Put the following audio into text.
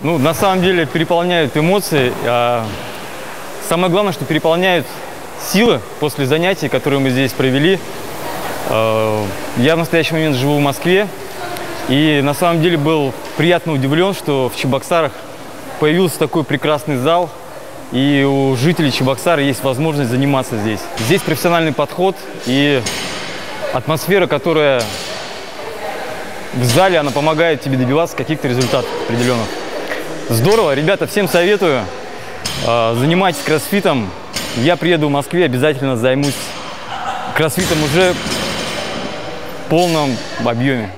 Ну, на самом деле переполняют эмоции. А самое главное, что переполняют силы после занятий, которые мы здесь провели. А, Я в настоящий момент живу в Москве. И на самом деле был приятно удивлен, что в Чебоксарах появился такой прекрасный зал. И у жителей Чебоксара есть возможность заниматься здесь. Здесь профессиональный подход и атмосфера, которая в зале, она помогает тебе добиваться каких-то результатов определенных. Здорово, ребята, всем советую. Э, Занимайтесь кроссфитом. Я приеду в Москве, обязательно займусь кроссфитом уже в полном объеме.